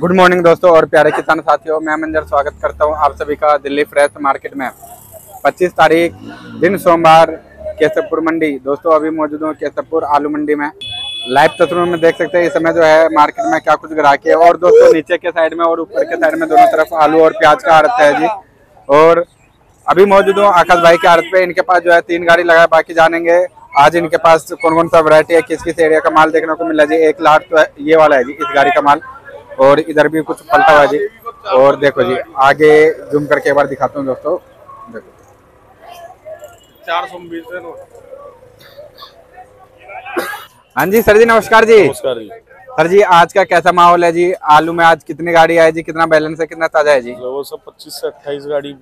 Good morning दोस्तों, और प्यारे किसान साथियों, मैं मंजर स्वागत करता हूँ आप सभी का दिल्ली फ्रेश मार्केट में। 25 तारीख, दिन सोमवार केशवपुर मंडी। दोस्तों, अभी मौजूद हूँ केशवपुर आलू मंडी में। लाइव तस्वीरों में देख सकते हैं, इस समय जो है मार्केट में क्या कुछ ग्राहक है और दोस्तों, नीचे के साइड में और ऊपर के साइड में दोनों तरफ़ आलू और प्याज का आड़त है जी। और अभी मौजूद हूँ आकाश भाई के आड़त पे। इनके पास जो है तीन गाड़ी लगा बाकी जानेंगे। आज इनके पास कौन कौन सा वरायटी है किस किस एरिया का माल देखने को मिला जी? एक लाट तो ये वाला है जी, इस गाड़ी का माल। और इधर भी कुछ पलटा हुआ जी और देखो जी आगे जूम करके एक बार दिखाता हूँ दोस्तों। देखो। चार सौ बीस हाँ जी सर जी नमस्कार जी। नमस्कार जी। सर जी आज का कैसा माहौल है जी? आलू में आज कितनी गाड़ी आई जी? कितना बैलेंस है? कितना ताज़ा है जी? वो सब पच्चीस से अट्ठाईस गाड़ी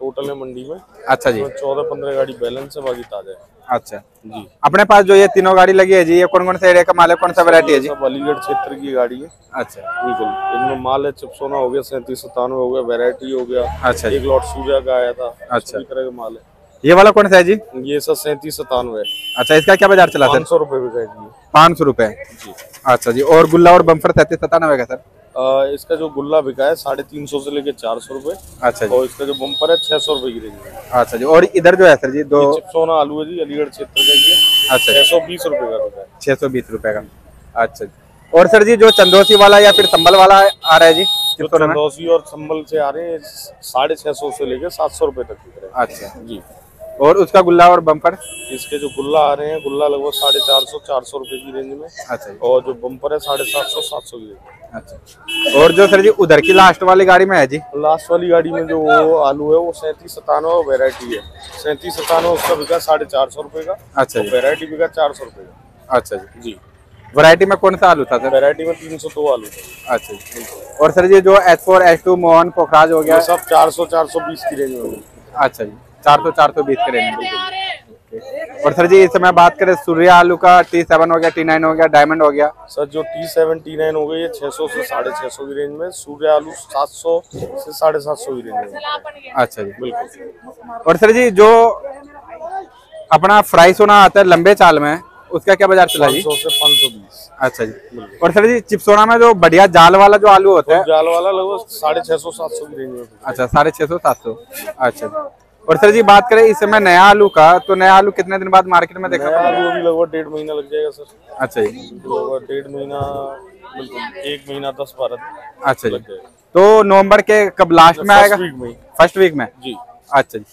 टोटल है मंडी में। अच्छा जी। चौदह पंद्रह गाड़ी बैलेंस है बाकी ताज़ा है। अच्छा। जी। अपने पास जो ये तीनों गाड़ी लगी है जी ये कौन कौन सा एरिया का माल है कौन सा वैरायटी है जी? अलीगढ़ क्षेत्र की गाड़ी है। अच्छा। बिल्कुल। इनमें माल है चिपसोना हो गया सैंतीस सतानवे हो गया वैरायटी हो गया। अच्छा एक लॉट सूर्या का आया था। अच्छा। तरह का माल है। ये वाला कौन सा है जी? ये सब सैंतीस सतानवे अच्छा इसका क्या बाज़ार चला सर पाँच सौ रुपये जी। पाँच सौ रुपए। जी। अच्छा जी और गुल्ला और बम्फर तैतीस सतानवे का सर? इसका जो गुल्ला बिका है साढ़े तीन सौ से लेके चार सौ रुपये अच्छा और इसका जो बम्पर है छह सौ रुपये की रेंज में अच्छा जी और इधर जो है सर जी दो चिपसोना आलू है जी अलीगढ़ क्षेत्र का ये अच्छा छह सौ बीस रुपये का छह सौ बीस रुपए का। अच्छा जी। और सर जी जो चंदोसी वाला या फिर संभल वाला आ रहा है जी चित्तौड़ और संबल से आ रहे हैं साढ़े छह सौ से लेके सात सौ रुपए तक अच्छा जी। और उसका गुल्ला और बम्पर? इसके जो गुल्ला आ रहे हैं गुल्ला लगभग साढ़े चार सौ चार सौ रुपए की रेंज में। अच्छा और जो बम्पर है साढ़े सात सौ सात सौ की रेंज अच्छा और जो सर जी उधर की लास्ट वाली गाड़ी में है जी? लास्ट वाली गाड़ी में जो आलू है वो सैंतीस सतानवे वेरायटी है। सैंतीस सतानवे उसका बिका साढ़े चार सौ रुपए का। अच्छा वेरायटी बिका चार सौ रुपये का। अच्छा जी। जी। वैरायटी में कौन सा आलू था सर? वेरायटी में तीन सौ दो आलू था। अच्छा जी। और सर जी जो H four H two Mohan Pokhraj हो गया। सब चार सौ चार सौ बीस की रेंज में। अच्छा जी। चार सौ चार सौ बीस के रेंज में और सर जी इस समय बात करें सूर्या आलू का टी सेवन हो गया टी नाइन हो गया डायमंड हो गया। सर जो टी सेवन टी नाइन हो गई ये छह सौ से साढ़े छह सौ की रेंज में सूर्य आलू सात सौ से साढ़े सात सौ की रेंज में। अच्छा जी। बिल्कुल। और सर जी जो अपना फ्राई सोना आता है लंबे चाल में उसका क्या बाज़ार चला जी? सौ से पाँच सौ बीस। अच्छा जी। और सर जी चिपसोना में जो बढ़िया जाल वाला जो आलू होता है जाल वाला लगभग साढ़े छह सौ सात सौ की रेंज में अच्छा साढ़े छह सौ सात सौ। अच्छा। जी और सर जी बात करें इस समय नया आलू का तो नया आलू कितने दिन बाद मार्केट में देखा आलू अभी लगभग डेढ़ महीना लग जाएगा सर। अच्छा जी। लगभग डेढ़ महीना बिल्कुल एक महीना दस बारह अच्छा जी। तो नवंबर के कब लास्ट में आएगा? फ़र्स्ट वीक में? जी। अच्छा जी।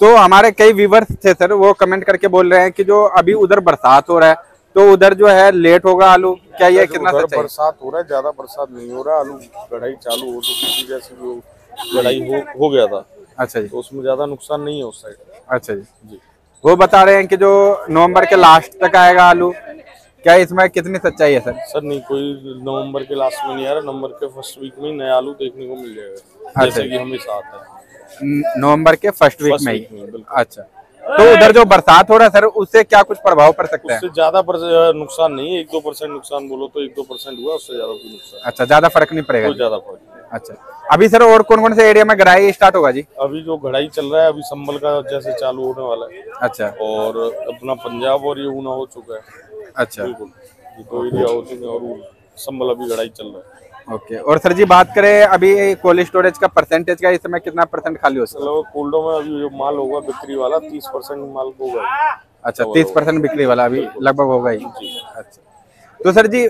तो हमारे कई व्यूवर्स थे सर वो कमेंट करके बोल रहे हैं कि जो अभी उधर बरसात हो रहा है तो उधर जो है लेट होगा आलू? क्या ये कितना सच है बरसात हो रहा है ज़्यादा बरसात नहीं हो रहा आलू गढ़ाई चालू हो चुकी थी जैसे वो गढ़ाई हो हो गया था। अच्छा जी। तो उसमें ज़्यादा नुकसान नहीं है उस साइड अच्छा जी। जी वो बता रहे हैं कि जो नवंबर के लास्ट तक आएगा आलू क्या इसमें कितनी सच्चाई है सर? सर नहीं कोई नवंबर के लास्ट में नहीं आ रहा नवंबर के फ़र्स्ट वीक में नया आलू देखने को मिल जाएगा। अच्छा जैसे कि हमेशा आता है। नवंबर के फ़र्स्ट वीक में ही। अच्छा। तो उधर जो बरसात हो रहा है सर उससे क्या कुछ प्रभाव पड़ सकता है? उससे ज़्यादा नुकसान नहीं है। एक दो परसेंट नुकसान बोलो तो एक दो परसेंट हुआ उससे ज़्यादा कोई नुकसान अच्छा ज़्यादा फ़र्क नहीं पड़ेगा? कोई ज़्यादा फ़र्क अच्छा। अभी सर और कौन कौन से एरिया में गराई स्टार्ट होगा जी? अभी जो घड़ाई चल रहा है अभी संबल का जैसे चालू होने वाला है। अच्छा। और अपना पंजाब और ये ऊना हो चुका है। अच्छा। बिल्कुल। ये दो एरिया हो चुके हैं और संबल अभी घड़ाई चल रहा है। ओके और सर जी बात करें अभी कोल्ड स्टोरेज का परसेंटेज का इस समय कितना परसेंट खाली हो सकता है कोल्डो में अभी जो माल होगा बिक्री वाला तीस परसेंट माल होगा। अच्छा तीस परसेंट बिक्री वाला अभी लगभग होगा ही। अच्छा। तो सर जी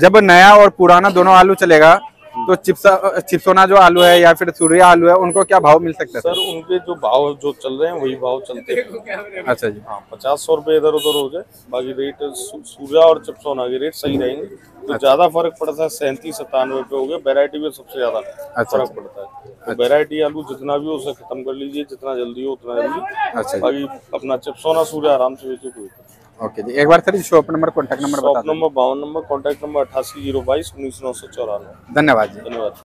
जब नया और पुराना दोनों आलू चलेगा तो चिप्सा चिप्सोना जो आलू है या फिर सूर्या आलू है उनको क्या भाव मिल सकता है? सर उनके जो भाव जो चल रहे हैं वही भाव चलते हैं। अच्छा जी। हाँ पचास सौ रुपए इधर उधर हो जाए बाकी रेट सूर्या और चिपसोना के रेट सही रहेंगे। तो ज़्यादा फ़र्क पड़ता है सैंतीस सतानवे पे हो गया। वेरायटी में सबसे ज़्यादा फ़र्क पड़ता है। तो वेरायटी आलू जितना भी हो उसे खत्म कर लीजिए जितना जल्दी हो उतना जल्दी। अच्छा बाकी अपना चिपसोना सूर्य आराम से बेचो कोई ओके जी एक बार sir shop number contact number shop number बावन नंबर कॉन्टैक्ट नंबर अठासी ज़ीरो बाईस उन्नीस नौ सौ चौरानवे। धन्यवाद जी। धन्यवाद।